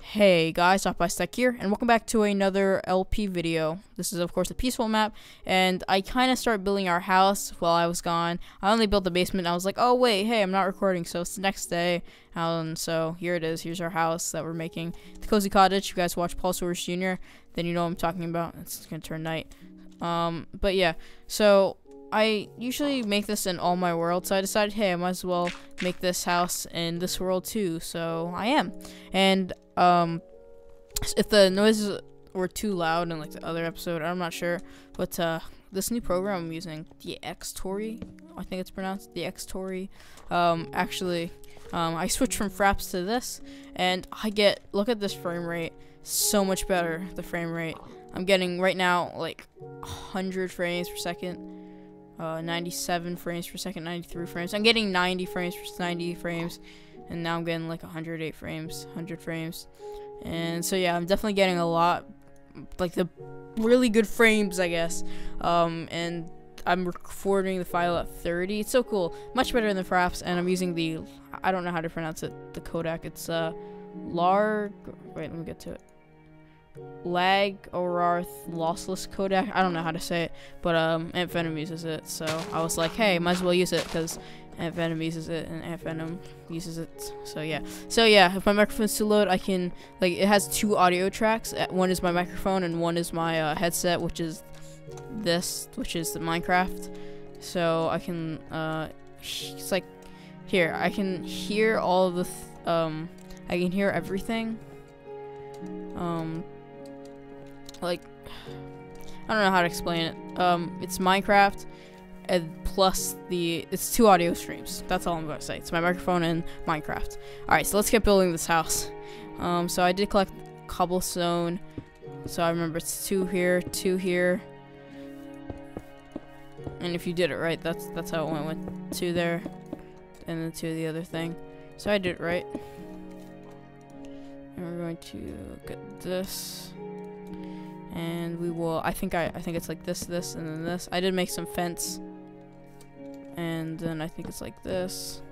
Hey guys, Stop by Stack here, and welcome back to another LP video. This is of course a peaceful map, and I kind of started building our house while I was gone. I only built the basement, I was like, oh wait, hey, I'm not recording, so it's the next day. Um, so here it is, here's our house that we're making. The Cozy Cottage, you guys watch Paul Soares Jr., then you know what I'm talking about. It's gonna turn night. Um, but yeah, so I usually make this in all my worlds, so I decided, hey, I might as well make this house in this world too, so I am. And, um, if the noises were too loud in, like, the other episode, I'm not sure, but, uh, this new program I'm using, the Xtory, I think it's pronounced, the Xtory, um, actually, um, I switched from Fraps to this, and I get, look at this frame rate, so much better, the frame rate. I'm getting, right now, like, 100 frames per second, uh, 97 frames per second, 93 frames. I'm getting 90 frames per 90 frames, and now I'm getting like 108 frames, 100 frames. And so yeah, I'm definitely getting a lot, like the really good frames, I guess. Um, and I'm recording the file at 30. It's so cool, much better than the Fraps. And I'm using the, I don't know how to pronounce it, the codec. It's uh, Larg. Wait, let me get to it. Lagarith lossless codec. I don't know how to say it, but um, Venom uses it, so I was like, hey, might as well use it because Ant Venom uses it and Ant Venom uses it. So yeah, so yeah, if my microphone's too loud, I can like it has two audio tracks. Uh, one is my microphone and one is my uh, headset, which is this, which is the Minecraft. So I can uh, it's like here I can hear all the um, I can hear everything. Um, like I don't know how to explain it. Um, it's Minecraft and plus the it's two audio streams. That's all I'm gonna say. It's my microphone and Minecraft. All right, so let's get building this house. Um, so I did collect cobblestone. So I remember it's two here, two here. And if you did it right, that's that's how it went with two there, and then two the other thing. So I did it right. And we're going to get this and we will I think I, I think it's like this this and then this I did make some fence and then I think it's like this.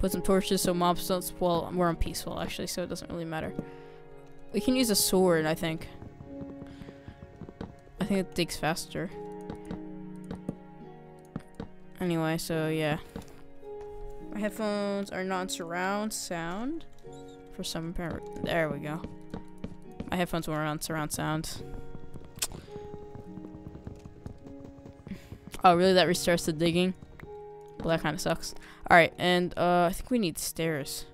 Put some torches so mobs don't well we're on peaceful actually so it doesn't really matter. We can use a sword I think. I think it digs faster. Anyway so yeah. My headphones are not surround sound. For some apparent there we go. My headphones were on surround sound. Oh, really? That restarts the digging? Well, that kind of sucks. Alright, and uh, I think we need stairs.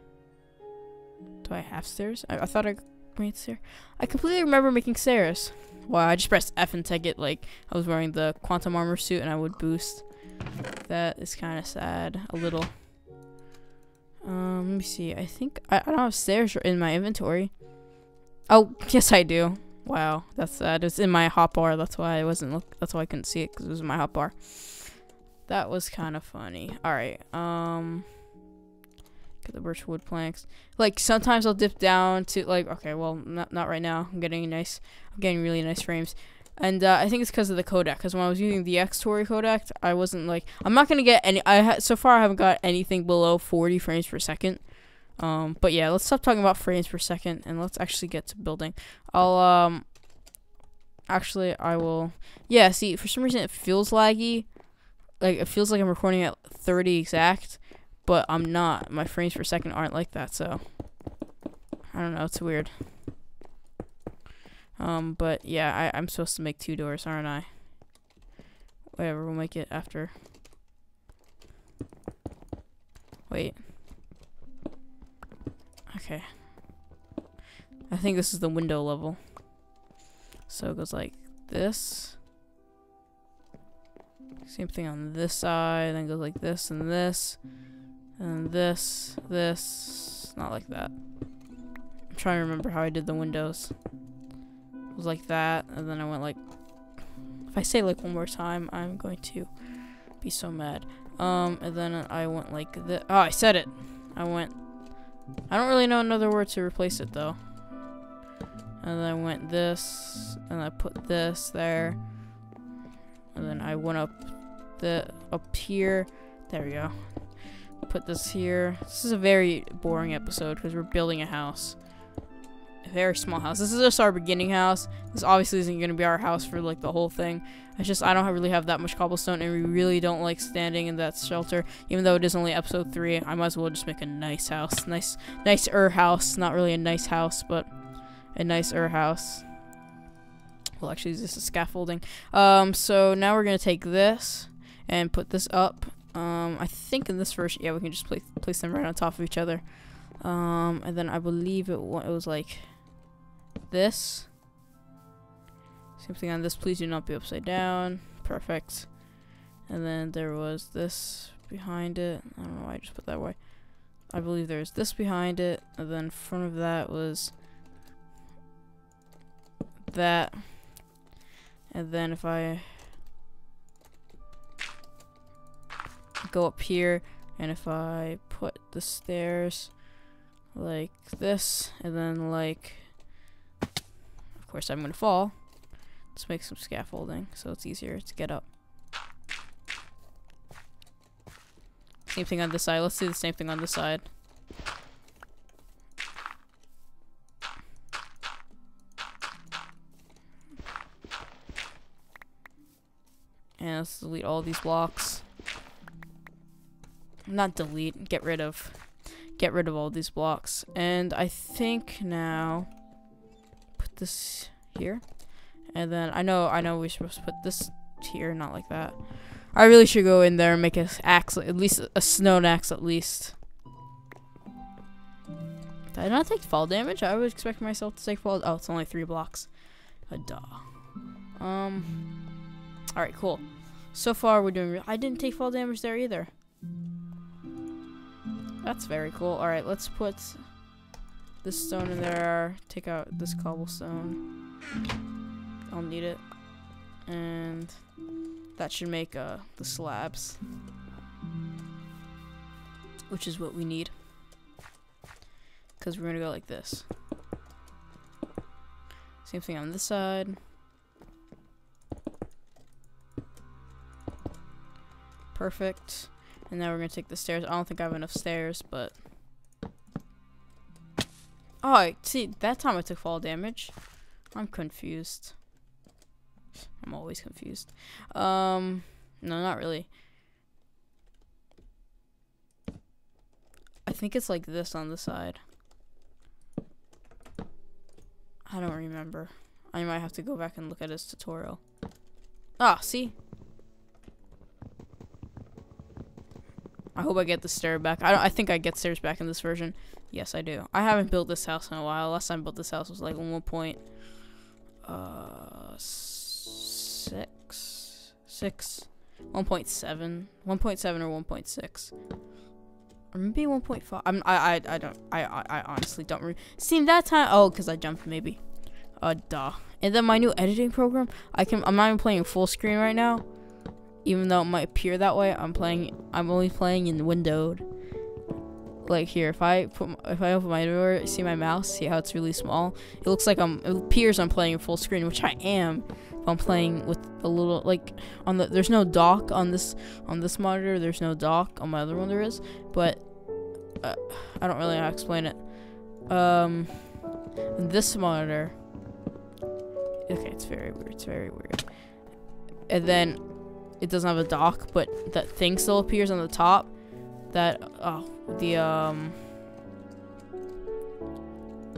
Do I have stairs? I, I thought I made stairs. I completely remember making stairs. Wow, I just pressed F and take it like I was wearing the quantum armor suit and I would boost. That is kind of sad. A little. Um, let me see. I think I, I don't have stairs in my inventory. Oh, yes I do. Wow, that's sad. It's in my hotbar. That's why I wasn't look. That's why I couldn't see it because it was in my hotbar. That was kind of funny. All right. Um. Get the birch wood planks. Like sometimes I'll dip down to like. Okay, well, not not right now. I'm getting nice. I'm getting really nice frames. And uh, I think it's because of the codec. Because when I was using the Xtory codec, I wasn't like I'm not gonna get any. I so far I haven't got anything below 40 frames per second. Um, but yeah, let's stop talking about frames per second and let's actually get to building. I'll, um, actually, I will, yeah, see, for some reason it feels laggy. Like, it feels like I'm recording at 30 exact, but I'm not. My frames per second aren't like that, so, I don't know, it's weird. Um, but yeah, I, I'm supposed to make two doors, aren't I? Whatever, we'll make it after. Wait. Okay. I think this is the window level. So it goes like this. Same thing on this side, then goes like this and this. And this, this, not like that. I'm trying to remember how I did the windows. It was like that, and then I went like, if I say like one more time, I'm going to be so mad. Um, and then I went like this. Oh, I said it. I went I don't really know another word to replace it though. And then I went this, and I put this there. And then I went up the up here. There we go. Put this here. This is a very boring episode because we're building a house. A very small house. This is just our beginning house. This obviously isn't going to be our house for like the whole thing. It's just I don't really have that much cobblestone, and we really don't like standing in that shelter. Even though it is only episode three, I might as well just make a nice house, nice, nice-er house. Not really a nice house, but a nice-er house. Well, actually, this is scaffolding. Um, so now we're gonna take this and put this up. Um, I think in this version, yeah, we can just place place them right on top of each other. Um, and then I believe it, it was like this. Same thing on this. Please do not be upside down. Perfect. And then there was this behind it. I don't know why I just put that way. I believe there's this behind it. And then in front of that was that. And then if I go up here and if I put the stairs like this and then like of course I'm gonna fall. Let's make some scaffolding so it's easier to get up. Same thing on this side. Let's do the same thing on this side. And let's delete all these blocks not delete get rid of get rid of all these blocks. And I think now put this here. And then I know I know we're supposed to put this here, not like that. I really should go in there and make a axe, at least a stone axe at least. Did I not take fall damage? I would expect myself to take fall. Oh, it's only three blocks. A duh. Um. All right, cool. So far, we're doing. I didn't take fall damage there either. That's very cool. Alright, let's put this stone in there. Take out this cobblestone. I'll need it. And that should make uh, the slabs. Which is what we need. Because we're going to go like this. Same thing on this side. Perfect. And now we're gonna take the stairs. I don't think I have enough stairs, but... Oh, see, that time I took fall damage. I'm confused. I'm always confused. Um, no, not really. I think it's like this on the side. I don't remember. I might have to go back and look at his tutorial. Ah, see? Hope I get the stair back. I. I think I get stairs back in this version. Yes, I do. I haven't built this house in a while. Last time I built this house was like one point, uh, six, six, one point seven, one point seven or one point six, or maybe one point five. I'm. I. I. I don't. I. I, I honestly don't. remember See that time. Oh, because I jumped maybe. Uh, duh. And then my new editing program. I can. I'm not even playing full screen right now even though it might appear that way, I'm playing. I'm only playing in windowed. Like here, if I put if I open my door, see my mouse, see how it's really small. It looks like I'm. It appears I'm playing in full screen, which I am. I'm playing with a little like on the. There's no dock on this on this monitor. There's no dock on my other one. There is, but uh, I don't really know how to explain it. Um, this monitor. Okay, it's very weird. It's very weird. And then it doesn't have a dock, but that thing still appears on the top. That oh the um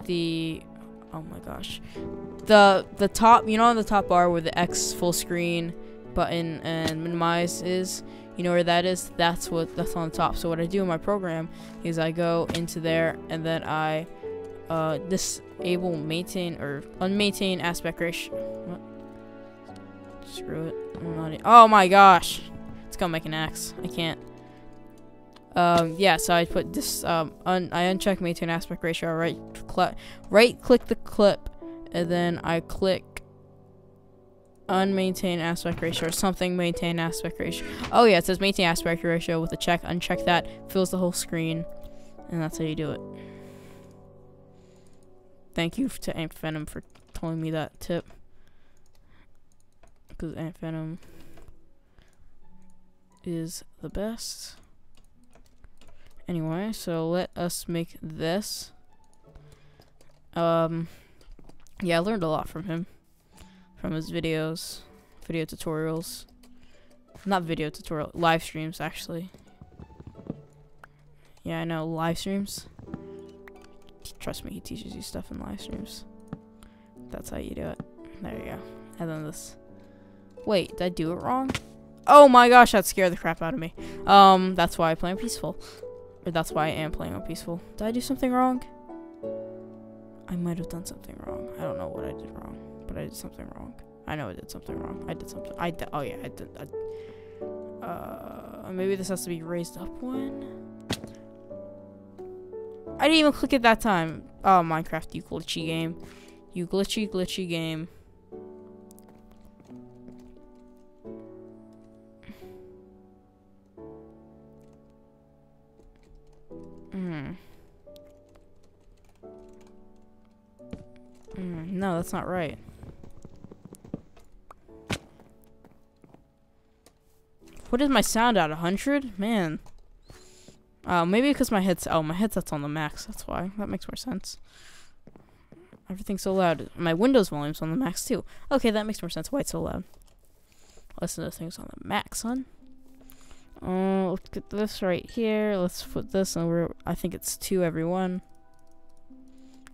the oh my gosh. The the top you know on the top bar where the X full screen button and minimize is? You know where that is? That's what that's on the top. So what I do in my program is I go into there and then I uh, disable maintain or unmaintain aspect ratio what Screw it. I'm not. oh my gosh! It's gonna make an axe. I can't. Um, yeah, so I put this, um, un I uncheck maintain aspect ratio, right, cl right click the clip, and then I click unmaintain aspect ratio or something maintain aspect ratio. Oh yeah, it says maintain aspect ratio with a check. Uncheck that, fills the whole screen, and that's how you do it. Thank you to Ant Venom for telling me that tip because Ant Venom is the best. Anyway, so let us make this. Um, yeah, I learned a lot from him, from his videos, video tutorials. Not video tutorial, live streams actually. Yeah, I know live streams. Trust me, he teaches you stuff in live streams. That's how you do it. There you go. And then this. Wait, did I do it wrong? Oh my gosh, that scared the crap out of me. Um, that's why I play on peaceful. Or that's why I am playing on peaceful. Did I do something wrong? I might have done something wrong. I don't know what I did wrong, but I did something wrong. I know I did something wrong. I did something. I did. Oh yeah, I did. I, uh, maybe this has to be raised up one. I didn't even click it that time. Oh, Minecraft, you glitchy game. You glitchy, glitchy game. That's not right. What is my sound at? 100? Man. Uh, maybe because my head's- Oh, my headset's on the max. That's why. That makes more sense. Everything's so loud. My Windows volume's on the max too. Okay, that makes more sense. Why it's so loud. Listen to things on the max, son. Uh, look at this right here. Let's put this over. I think it's two every one.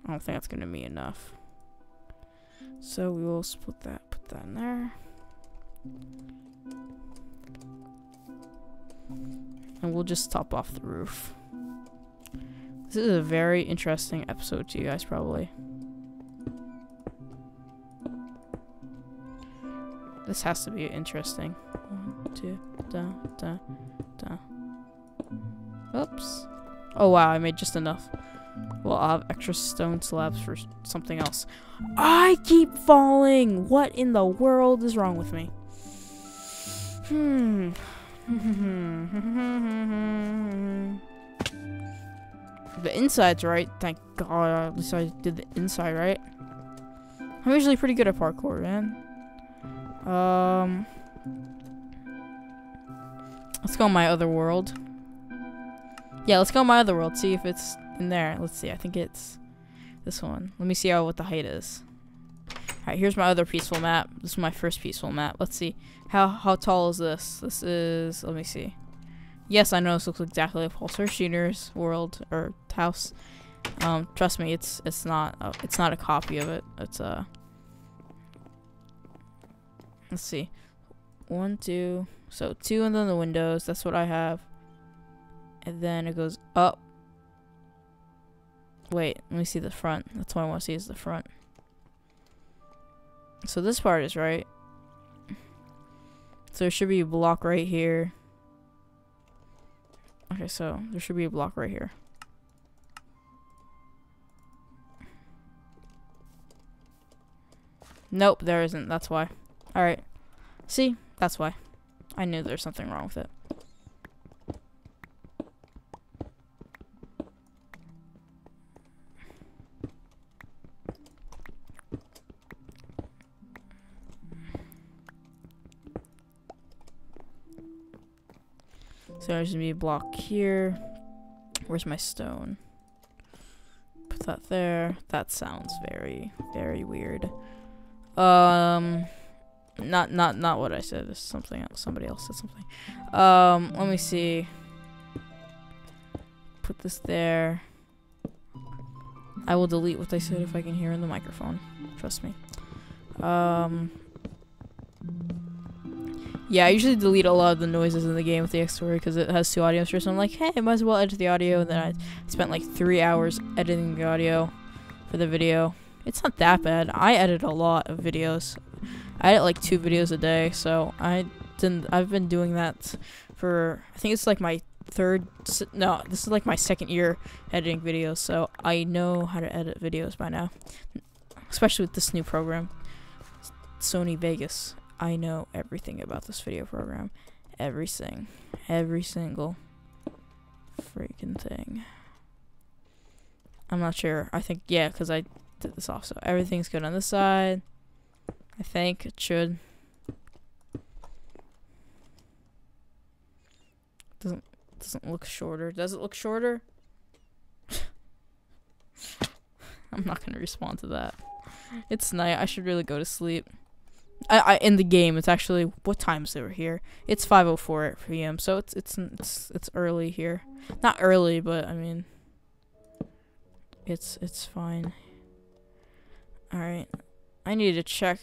I don't think that's gonna be enough. So we will split that. Put that in there. And we'll just top off the roof. This is a very interesting episode to you guys, probably. This has to be interesting. One, two, da, da, da. Oops. Oh wow, I made just enough. Well, I'll have extra stone slabs for something else. I keep falling! What in the world is wrong with me? Hmm. the inside's right, thank god. At least I did the inside right. I'm usually pretty good at parkour, man. Um, let's go my other world. Yeah, let's go my other world. See if it's in there. Let's see. I think it's this one. Let me see how what the height is. Alright, here's my other peaceful map. This is my first peaceful map. Let's see. How how tall is this? This is let me see. Yes, I know this looks exactly like Paul Soares Jr.'s world or house. Um, trust me, it's it's not a, it's not a copy of it. It's a let's see, one, two, so two, and then the windows. That's what I have, and then it goes up. Let me see the front. That's what I want to see is the front. So this part is right. So there should be a block right here. Okay, so there should be a block right here. Nope, there isn't. That's why. Alright. See? That's why. I knew there's something wrong with it. So there's gonna be a block here. Where's my stone? Put that there. That sounds very, very weird. Um, not, not, not what I said. It's something else. Somebody else said something. Um, let me see. Put this there. I will delete what I said if I can hear in the microphone. Trust me. Um, yeah, I usually delete a lot of the noises in the game with the Xtory because it has two audio. So I'm like, hey, I might as well edit the audio. And then I spent like three hours editing the audio for the video. It's not that bad. I edit a lot of videos. I edit like two videos a day, so I didn't. I've been doing that for. I think it's like my third. No, this is like my second year editing videos, so I know how to edit videos by now, especially with this new program, Sony Vegas. I know everything about this video program. Everything. Every single freaking thing. I'm not sure. I think, yeah, because I did this off. So everything's good on this side. I think it should. Doesn't doesn't look shorter. Does it look shorter? I'm not gonna respond to that. It's night. I should really go to sleep. I, I in the game. It's actually what time is it here? It's 5:04 p.m. So it's it's it's it's early here. Not early, but I mean, it's it's fine. All right. I need to check.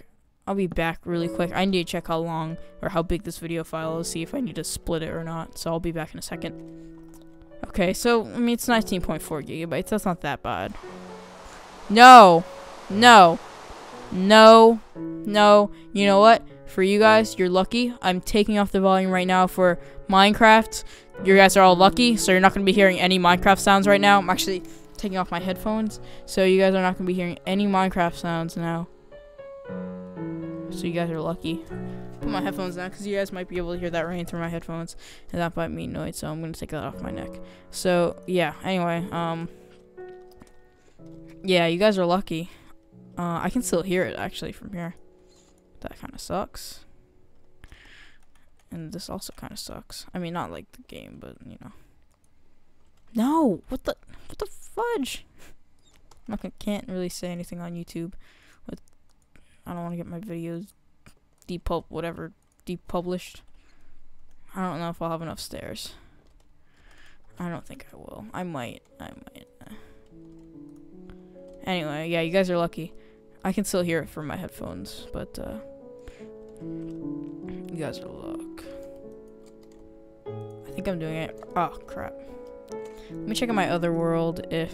I'll be back really quick. I need to check how long or how big this video file is, see if I need to split it or not. So I'll be back in a second. Okay, so, I mean, it's 19.4 gigabytes. That's not that bad. No. No. No. No. You know what? For you guys, you're lucky. I'm taking off the volume right now for Minecraft. You guys are all lucky, so you're not going to be hearing any Minecraft sounds right now. I'm actually taking off my headphones, so you guys are not going to be hearing any Minecraft sounds now. So you guys are lucky. Put my headphones down because you guys might be able to hear that rain through my headphones, and that might mean noise. So I'm gonna take that off my neck. So yeah. Anyway, um, yeah, you guys are lucky. Uh, I can still hear it actually from here. That kind of sucks. And this also kind of sucks. I mean, not like the game, but you know. No, what the, what the fudge? Gonna, can't really say anything on YouTube. With I don't want to get my videos depub whatever depublished. I don't know if I'll have enough stairs. I don't think I will. I might. I might. Anyway, yeah, you guys are lucky. I can still hear it from my headphones, but uh, you guys are luck. I think I'm doing it. Oh crap! Let me check in my other world if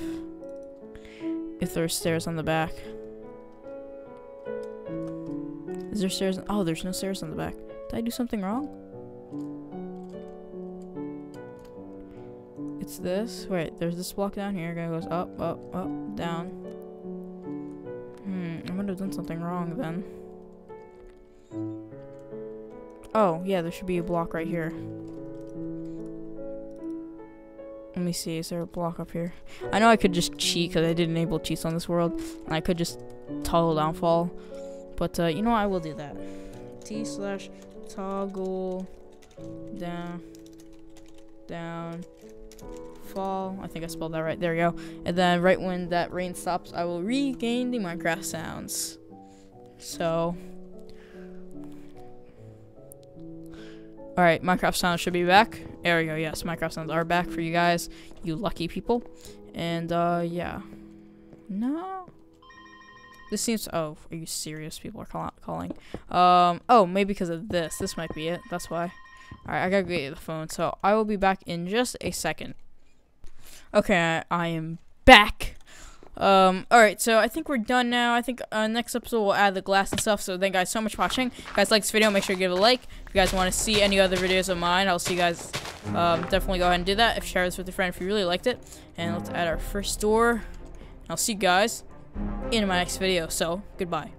if there's stairs on the back. Is there stairs? Oh, there's no stairs on the back. Did I do something wrong? It's this. Wait, there's this block down here. It goes up, up, up, down. Hmm, I might have done something wrong then. Oh, yeah, there should be a block right here. Let me see, is there a block up here? I know I could just cheat because I didn't enable cheats on this world. I could just toggle downfall. But, uh, you know what? I will do that. T slash toggle down, down, fall. I think I spelled that right. There we go. And then right when that rain stops, I will regain the Minecraft sounds. So, Alright, Minecraft sounds should be back. There we go, yes, Minecraft sounds are back for you guys, you lucky people. And, uh, yeah. No. This seems. Oh, are you serious? People are call calling. Um. Oh, maybe because of this. This might be it. That's why. All right, I gotta get the phone. So I will be back in just a second. Okay, I, I am back. Um, alright, so I think we're done now. I think uh, next episode we'll add the glass and stuff. So thank you guys so much for watching. If you guys like this video, make sure to give it a like. If you guys want to see any other videos of mine, I'll see you guys. Um, definitely go ahead and do that. If share this with a friend if you really liked it. And let's add our first door. I'll see you guys in my next video. So, goodbye.